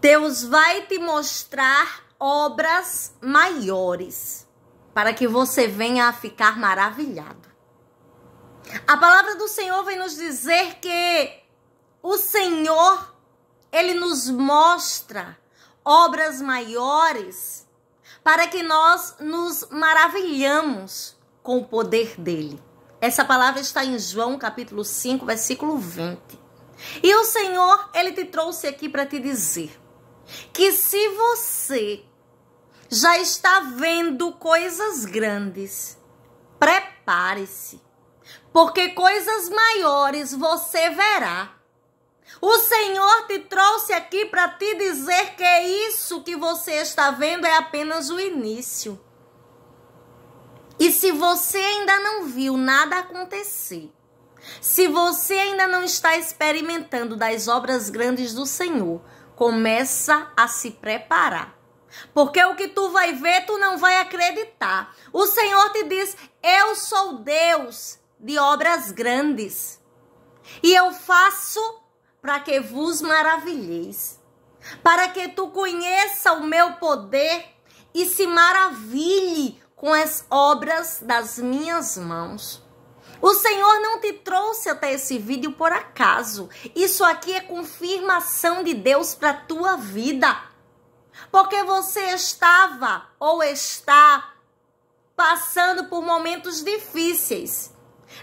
Deus vai te mostrar obras maiores para que você venha a ficar maravilhado. A palavra do Senhor vem nos dizer que o Senhor, ele nos mostra obras maiores para que nós nos maravilhamos com o poder dele. Essa palavra está em João capítulo 5, versículo 20. E o Senhor, ele te trouxe aqui para te dizer que se você já está vendo coisas grandes, prepare-se, porque coisas maiores você verá. O Senhor te trouxe aqui para te dizer que isso que você está vendo é apenas o início. E se você ainda não viu nada acontecer, se você ainda não está experimentando das obras grandes do Senhor, começa a se preparar. Porque o que tu vai ver, tu não vai acreditar. O Senhor te diz: Eu sou Deus de obras grandes. E eu faço para que vos maravilheis, para que tu conheça o meu poder e se maravilhe com as obras das minhas mãos. O Senhor não te trouxe até esse vídeo por acaso. Isso aqui é confirmação de Deus para tua vida. Porque você estava ou está passando por momentos difíceis.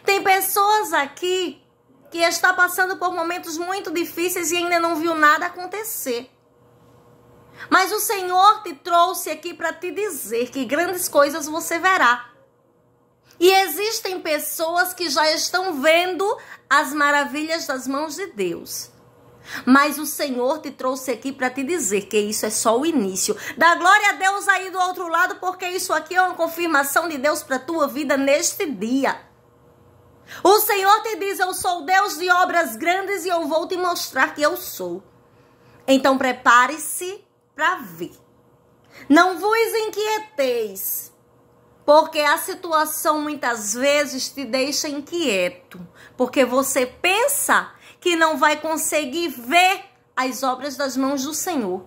Tem pessoas aqui que está passando por momentos muito difíceis e ainda não viu nada acontecer. Mas o Senhor te trouxe aqui para te dizer que grandes coisas você verá. E existem pessoas que já estão vendo as maravilhas das mãos de Deus. Mas o Senhor te trouxe aqui para te dizer que isso é só o início. Dá glória a Deus aí do outro lado, porque isso aqui é uma confirmação de Deus para tua vida neste dia. O Senhor te diz: Eu sou Deus de obras grandes e eu vou te mostrar que eu sou. Então prepare-se para ver. Não vos inquieteis, porque a situação muitas vezes te deixa inquieto, porque você pensa que não vai conseguir ver as obras das mãos do Senhor.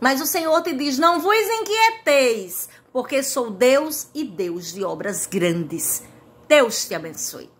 Mas o Senhor te diz: Não vos inquieteis, porque sou Deus e Deus de obras grandes. Deus te abençoe.